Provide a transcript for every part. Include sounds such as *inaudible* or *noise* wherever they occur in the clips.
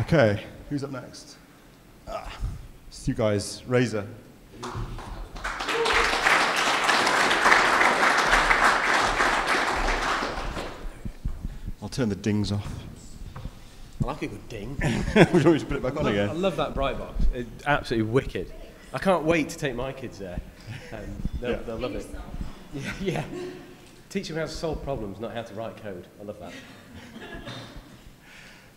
Okay, who's up next? Ah, it's you guys, Razor. I'll turn the dings off. I like a good ding. *laughs* we always put it back on I again. love that bright box. It's absolutely wicked. I can't wait to take my kids there. Um, they'll, Yeah. they'll love it. Yeah, *laughs* yeah. Teach them how to solve problems, not how to write code. I love that.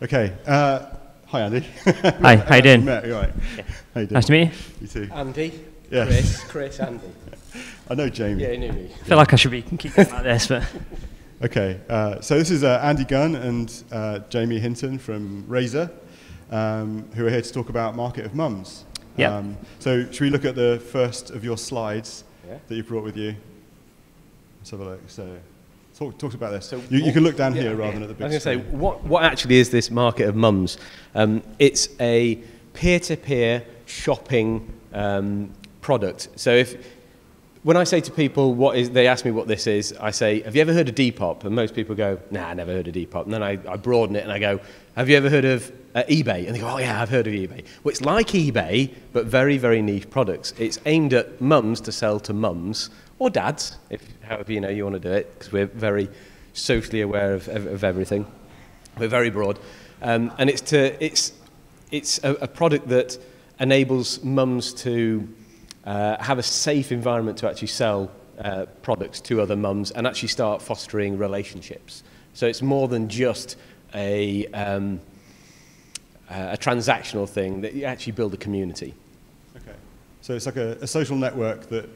Okay, uh, hi Andy. *laughs* Hi, how you doing? Met, you all right? How you doing? Nice to meet you. You too. Andy, Yes. Chris, Chris, Andy. *laughs* I know Jamie. Yeah, he knew me. I feel like I should be keeping like this, but *laughs* Okay, uh, so this is uh, Andy Gunn and uh, Jamie Hinton from Razor, um, who are here to talk about Market of Mums. Yep. Um, so should we look at the first of your slides Yeah. that you brought with you? Let's have a look. So talk, talk about this. So you, you can look down yeah. here rather than at the big I was going to say, what, what actually is this market of mums? Um, it's a peer-to-peer shopping um, product. So if when I say to people what is, they ask me what this is, I say, have you ever heard of Depop? And most people go, nah, I never heard of Depop. And then I, I broaden it and I go, have you ever heard of uh, eBay? And they go, oh yeah, I've heard of eBay. Well, it's like eBay, but very, very niche products. It's aimed at mums to sell to mums or dads, if however you know you want to do it, because we're very socially aware of, of, of everything. We're very broad. Um, and it's, to, it's, it's a, a product that enables mums to uh, have a safe environment to actually sell uh, products to other mums and actually start fostering relationships. So it's more than just a, um, uh, a transactional thing, that you actually build a community. Okay. So it's like a, a social network that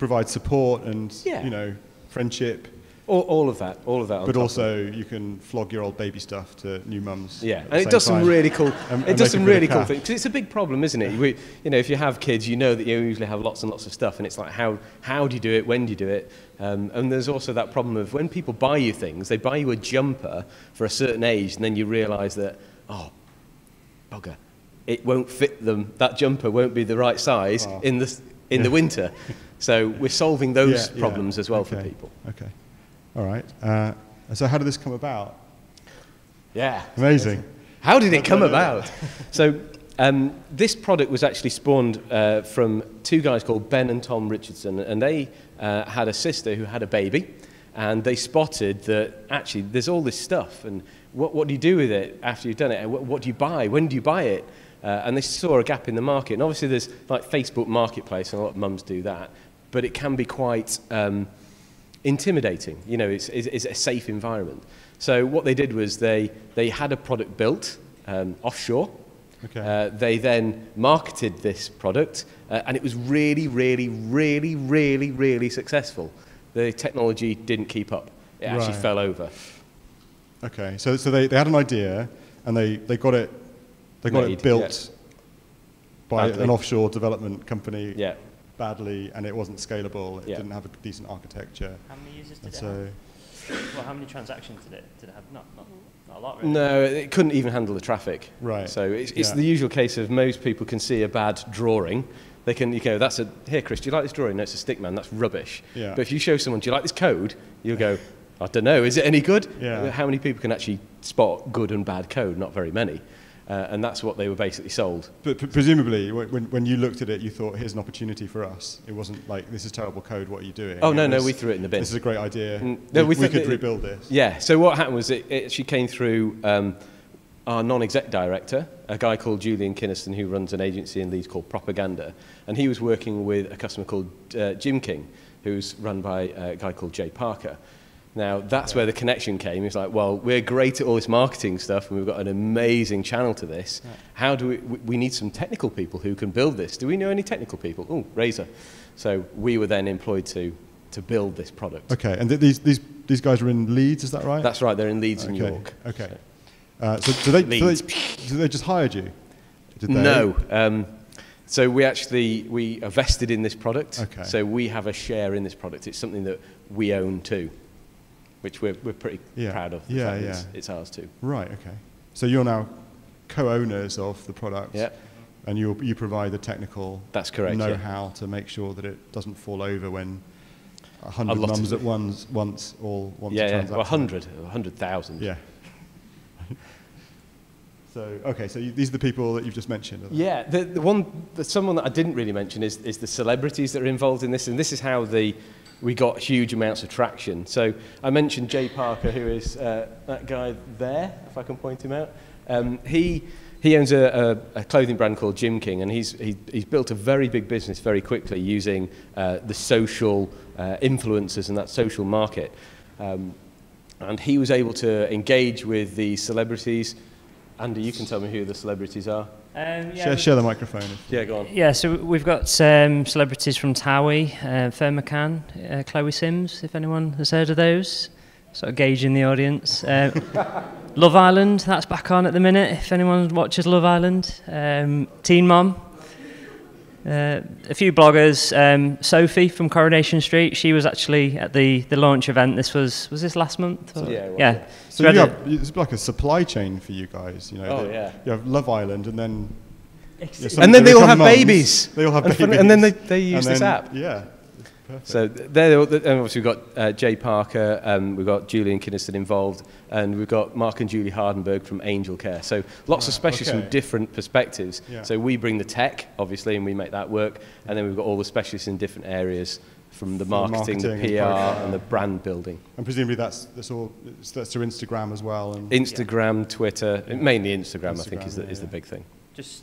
provides support and Yeah. you know friendship, All, all of that, all of that. but also you can flog your old baby stuff to new mums. Yeah, and it does some really cool. And- it does some really cool things because it's a big problem, isn't it? We, you know, if you have kids, you know that you usually have lots and lots of stuff, and it's like how how do you do it? When do you do it? Um, and there's also that problem of when people buy you things, they buy you a jumper for a certain age, and then you realise that oh, bugger, it won't fit them. That jumper won't be the right size Oh. in the in the winter. *laughs* So we're solving those Yeah, yeah. problems as well for people. Okay. All right. Uh, so how did this come about? Yeah. Amazing. How did it come *laughs* about? so, um, this product was actually spawned uh, from two guys called Ben and Tom Richardson, and they uh, had a sister who had a baby, and they spotted that actually there's all this stuff, and what, what do you do with it after you've done it? And What, what do you buy? When do you buy it? Uh, and they saw a gap in the market. And obviously, there's like Facebook Marketplace, and a lot of mums do that, but it can be quite. Um, intimidating. You know, it's, it's, it's a safe environment. So what they did was they, they had a product built um, offshore. Okay. Uh, they then marketed this product, uh, and it was really, really, really, really, really successful. The technology didn't keep up. It actually Right. fell over. Okay. So so they, they had an idea and they, they got it they got Made, it built by Badly. an offshore development company Yeah. Badly and it wasn't scalable. It Yeah. didn't have a decent architecture. How many users did And it so have? Well, how many transactions did it did it have? Not, not, not a lot, really. No, it couldn't even handle the traffic. Right. So it's, it's Yeah. the usual case of most people can see a bad drawing. They can, you go, that's a, here, Chris, do you like this drawing? No, it's a stick man, that's rubbish. Yeah. But if you show someone, do you like this code? You'll go, I don't know, is it any good? Yeah. How many people can actually spot good and bad code? Not very many. Uh, and that's what they were basically sold. But presumably, when, when you looked at it, you thought, here's an opportunity for us. It wasn't like, this is terrible code, what are you doing? Oh, no, It no, was, we threw it in the bin. This is a great idea. Mm, no, we, we we could rebuild this. Yeah, so what happened was it, it actually came through um, our non-exec director, a guy called Julian Kinniston who runs an agency in Leeds called Propaganda, and he was working with a customer called uh, Gym King, who's run by a guy called Jay Parker. Now, that's where the connection came. It's like, well, we're great at all this marketing stuff, and we've got an amazing channel to this. How do we, we we need some technical people who can build this. Do we know any technical people? Oh, Razor. So we were then employed to, to build this product. Okay, and th- these, these, these guys are in Leeds, is that right? That's right, they're in Leeds okay. and York. Okay. Uh, so, so, they, so, they, so they just hired you? Did they? No. Um, so we actually we are vested in this product. Okay. So we have a share in this product. It's something that we own too, which we're, we're pretty Yeah. proud of. the Yeah, It's, yeah. it's ours too. Right, okay. So you're now co-owners of the product. Yeah. And you, you provide the technical That's correct, know-how to make sure that it doesn't fall over when a hundred lot of mums at once, once all want yeah, to yeah. transact. Well, 100, 100,000. Yeah. *laughs* So, okay, so you, these are the people that you've just mentioned. Yeah, the, the one, the, someone that I didn't really mention is, is the celebrities that are involved in this, and this is how the, we got huge amounts of traction. So I mentioned Jay Parker, who is uh, that guy there, if I can point him out. Um, he, he owns a, a, a clothing brand called Gym King, and he's, he, he's built a very big business very quickly using uh, the social uh, influencers and that social market. Um, and he was able to engage with the celebrities. Andy, you can tell me who the celebrities are. Um, yeah, Share, share the microphone. if- Yeah, go on. yeah, so we've got um, celebrities from Towie, uh, Fern McCann, uh, Chloe Sims, if anyone has heard of those. Sort of gauging the audience. Uh, *laughs* Love Island, that's back on at the minute, if anyone watches Love Island. Um, Teen Mom. Uh, a few bloggers. Um, Sophie from Coronation Street, she was actually at the, the launch event. This was, was this last month? or- Yeah, it was, yeah. yeah. So we you have, it's like a supply chain for you guys, you know. Oh, the- yeah. You have Love Island and then... yeah, And then they they all have mums, babies. They all have And babies. and then they- they use And this then- app. Yeah. Perfect. So they're, and obviously we've got uh, Jay Parker, um, we've got Julian Kinniston involved, and we've got Mark and Julie Hardenberg from Angel Care. So lots of specialists okay. from different perspectives. Yeah. So we bring the tech, obviously, and we make that work, and then we've got all the specialists in different areas, from the For marketing, the marketing and PR, program. and the brand building. and presumably that's, that's all, that's through Instagram as well. And Instagram, Twitter, mainly Instagram, I think, Instagram, is the, yeah, is the big thing. Just,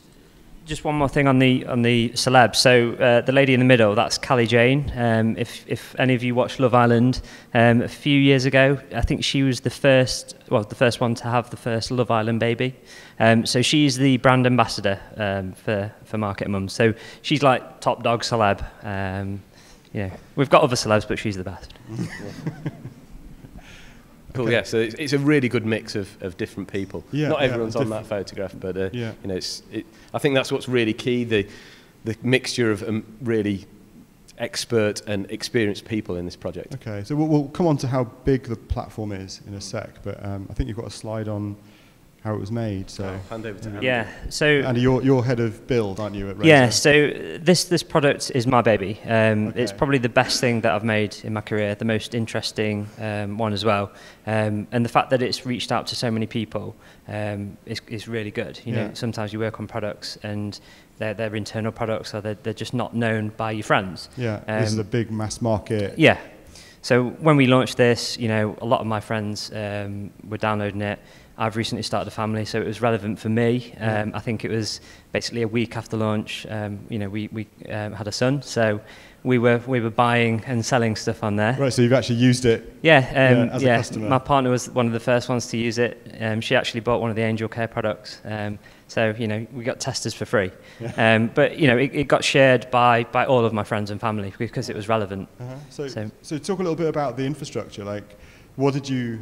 just one more thing on the on the celebs. So uh, the lady in the middle, that's Cally Jane. Um, if if any of you watched Love Island, um, a few years ago, I think she was the first, well, the first one to have the first Love Island baby. Um, so she's the brand ambassador um, for for Market Mum. So she's like top dog celeb. Um, you know, we've got other celebs, but she's the best. *laughs* Cool, yeah. So it's, it's a really good mix of, of different people. Yeah, Not yeah, everyone's on that photograph, but uh, Yeah. you know, it's, it, I think that's what's really key. The the mixture of um, really expert and experienced people in this project. Okay, so we'll, we'll come on to how big the platform is in a sec, but um, I think you've got a slide on how it was made. So, I'll hand over to Andy. Yeah. So Andy, you're, you're head of build, aren't you? At Razor? Yeah, so uh, this this product is my baby. Um, It's probably the best thing that I've made in my career, the most interesting um, one as well. Um, and the fact that it's reached out to so many people um, is, is really good. You know, sometimes you work on products and they're, they're internal products or they're, they're just not known by your friends. Yeah, this is Um, a big mass market. Yeah. So when we launched this, you know, a lot of my friends um, were downloading it. I've recently started a family, so it was relevant for me. Um, I think it was basically a week after launch. Um, you know, we we um, had a son, so we were we were buying and selling stuff on there. Right, so you've actually used it. Yeah, um, Yeah, as a yeah. customer. My partner was one of the first ones to use it. Um, she actually bought one of the Angel Care products. Um, so you know, we got testers for free. Um, but you know, it, it got shared by by all of my friends and family because it was relevant. Uh-huh. So, so, So- talk a little bit about the infrastructure. Like, what did you,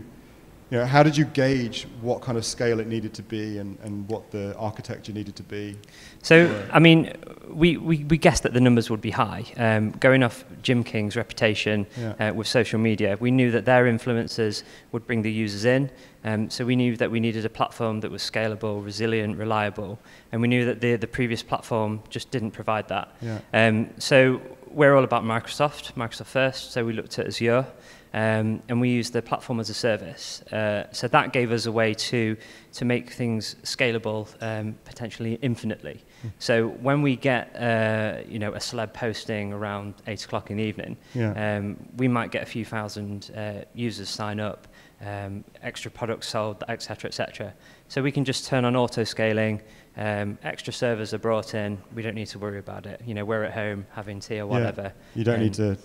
you know, how did you gauge what kind of scale it needed to be and, and what the architecture needed to be? So. I mean, we, we, we guessed that the numbers would be high. Um, going off Gym King's reputation Yeah. uh, with social media, we knew that their influencers would bring the users in. Um, so we knew that we needed a platform that was scalable, resilient, reliable, and we knew that the, the previous platform just didn't provide that. Yeah. Um, so we're all about Microsoft, Microsoft first. So we looked at Azure, um, and we used the platform as a service. Uh, so that gave us a way to to make things scalable, um, potentially infinitely. So when we get uh, you know a celeb posting around eight o'clock in the evening, Yeah. um, we might get a few thousand uh, users sign up, um, extra products sold, etc., etc. So we can just turn on auto scaling. Um, extra servers are brought in. We don't need to worry about it. You know, we're at home having tea or whatever. Yeah. You don't need Um, to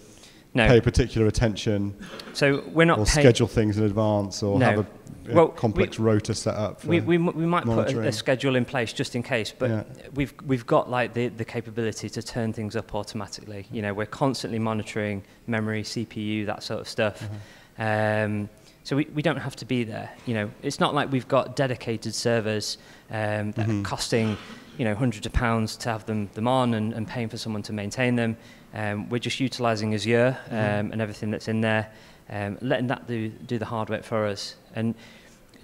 No. pay particular attention So we're not or schedule things in advance or No. have a, a Well, complex rota set up. For, We, we, we might put a, a schedule in place just in case, but Yeah. we've, we've got like the, the capability to turn things up automatically. You know, we're constantly monitoring memory, CPU, that sort of stuff. Uh-huh. Um, so we, we don't have to be there. You know, it's not like we've got dedicated servers um, that Mm-hmm. are costing, you know, hundreds of pounds to have them, them on and, and paying for someone to maintain them. Um, we're just utilizing Azure um, Mm-hmm. and everything that's in there, um, letting that do, do the hard work for us. And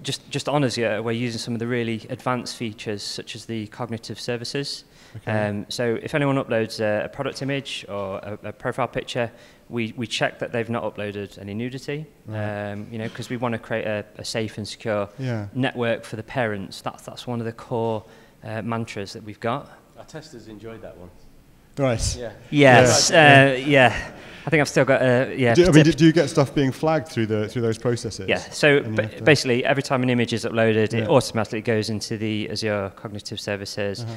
just just on Azure, we're using some of the really advanced features such as the cognitive services. Okay. Um, so if anyone uploads a, a product image or a, a profile picture, we, we check that they've not uploaded any nudity. Right. Um, you know, because we want to create a, a safe and secure yeah. network for the parents. That's that's one of the core uh, mantras that we've got. Our testers enjoyed that one. Right. Yeah. Yes, Yeah. uh, yeah. I think I've still got uh, yeah. Do, I mean, do, do you get stuff being flagged through the through those processes? Yeah, so And you ba- have to- basically every time an image is uploaded, Yeah. it automatically goes into the Azure Cognitive Services, Uh-huh.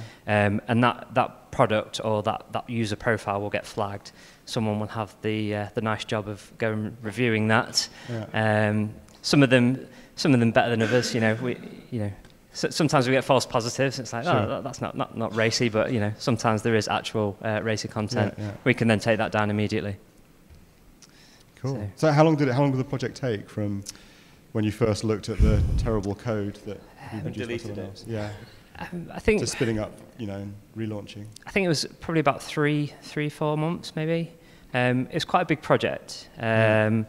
um, and that, that product or that, that user profile will get flagged. Someone will have the, uh, the nice job of going reviewing that. Yeah. Um, some of them, some of them better than others. You know, we, you know, so, sometimes we get false positives. It's like, Sure. oh, that's not, not, not racy, but you know, sometimes there is actual uh, racy content. Yeah, yeah. We can then take that down immediately. Cool. So- So, how long did it? How long did the project take from when you first looked at the terrible code that you produced by deleted someone it. Yeah. Um, I think Just spinning up, you know, and relaunching. I think it was probably about three, three, four months maybe. Um, it was quite a big project. Um, yeah,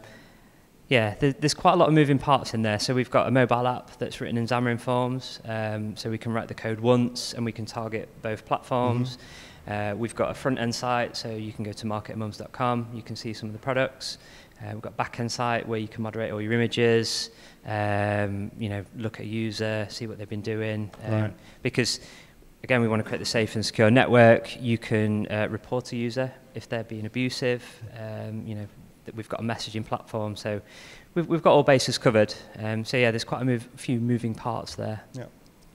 there, there's quite a lot of moving parts in there. So we've got a mobile app that's written in Xamarin Forms, um, so we can write the code once and we can target both platforms. Uh, we've got a front end site, so you can go to marketmums.com. You can see some of the products. Uh, we've got a back end site where you can moderate all your images. Um, you know, look at a user, see what they've been doing. Um, Right. Because again, we want to create the safe and secure network. You can uh, report a user if they're being abusive. Um, you know, that we've got a messaging platform, so we've, we've got all bases covered. Um, so yeah, there's quite a move, few moving parts there. Yeah,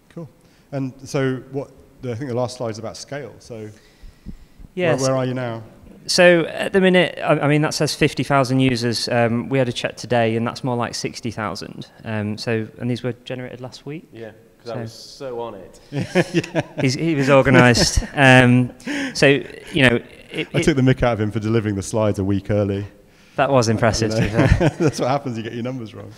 cool. And so, what? The, I think the last slide is about scale. So, Yes. where, where are you now? So at the minute, I, I mean, that says 50,000 users. Um, we had a check today, and that's more like 60,000. Um, so, and these were generated last week. Yeah, because I was so on it. *laughs* He's, he was organised. *laughs* um, so you know, it, I it- took the mick out of him for delivering the slides a week early. That was impressive. You *laughs* know? That's what happens. You get your numbers wrong.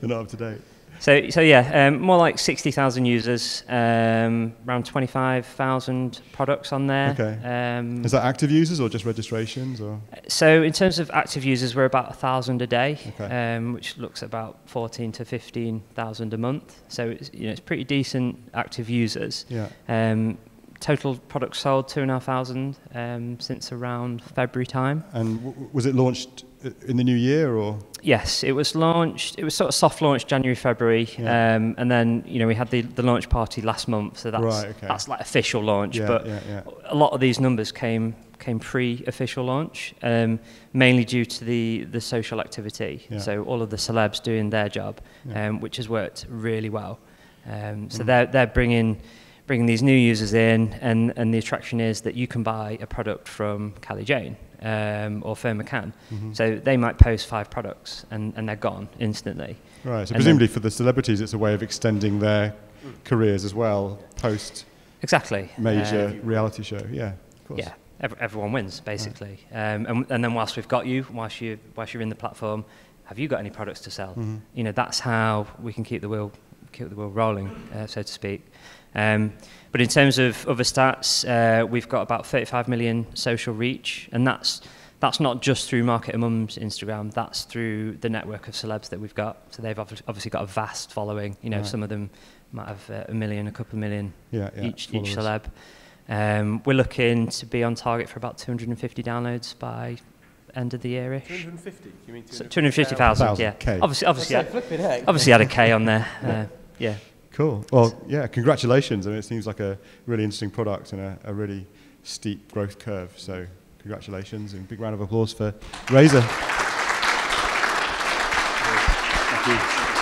They're not up to date. So, so yeah, um, more like 60,000 users, um, around 25,000 products on there. Okay. Um, Is that active users or just registrations? Or so, in terms of active users, we're about 1,000 a day, Okay. um, which looks about 14 to 15,000 a month. So, it's, you know, it's pretty decent active users. yeah. Um, total products sold, 2,500 um, since around February time. And was it launched in the new year or? Yes, it was launched. It was sort of soft launched January, February, Yeah. um, and then you know we had the, the launch party last month, so that's Right, okay. that's like official launch. Yeah, but yeah, a lot of these numbers came came pre-official launch, um, mainly due to the the social activity. So all of the celebs doing their job, um, which has worked really well. Um, so Mm. they're they're bringing bringing these new users in, and and the attraction is that you can buy a product from Cally Jane um, or Fern McCann. Mhm. So they might post five products and, and they're gone instantly. Right. So and presumably for the celebrities, it's a way of extending their careers as well post Exactly. major Um, reality show. Yeah. Of course. yeah, ev- everyone wins basically. Um, and, and then whilst we've got you, whilst you whilst you're in the platform, have you got any products to sell? Mhm. You know, that's how we can keep the wheel keep the wheel rolling, uh, so to speak. Um, but in terms of other stats, uh, we've got about 35 million social reach, and that's that's not just through Market and Mum's Instagram. That's through the network of celebs that we've got. So they've obviously got a vast following. You know, Right. some of them might have uh, a million, a couple of million Yeah. yeah. each each celeb. Um, we're looking to be on target for about 250 downloads by end of the yearish. 250? You mean So 250,000, yeah. K. Obviously, obviously, That's had, obviously had a K on there. *laughs* Uh, yeah. Cool. Well, yeah, congratulations. I mean, it seems like a really interesting product and a, a really steep growth curve. So, congratulations and big round of applause for Razor. Thank you.